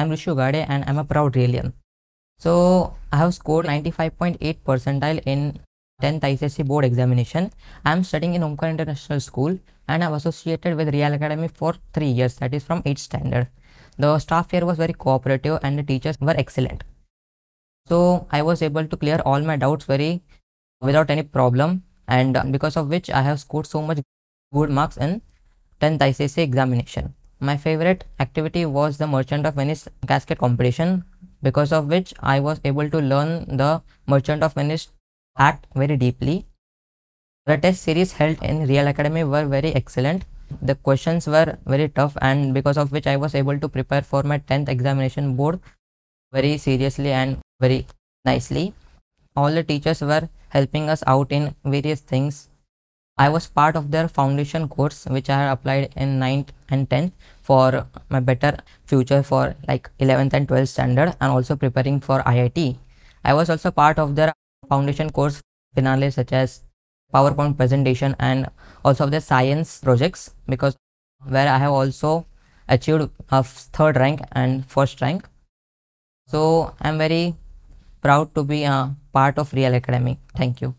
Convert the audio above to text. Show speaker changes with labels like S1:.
S1: I'm Rushi Ughade and I'm a proud Realite. So I have scored 95.8 percentile in 10th ICSE board examination. I'm studying in Omkar International School and I've associated with Real Academy for 3 years that is from 8th standard. The staff here was very cooperative and the teachers were excellent. So I was able to clear all my doubts very without any problem and because of which I have scored so much good marks in 10th ICSE examination. My favorite activity was the Merchant of Venice cascade competition because of which I was able to learn the Merchant of Venice act very deeply. The test series held in Real Academy were very excellent. The questions were very tough and because of which I was able to prepare for my 10th examination board very seriously and very nicely. All the teachers were helping us out in various things. I was part of their foundation course which I applied in 9th and 10th for my better future for like 11th and 12th standard and also preparing for IIT. I was also part of their foundation course finale such as PowerPoint presentation and also of the science projects because where I have also achieved a third rank and first rank. So I'm very proud to be a part of Real Academy. Thank you.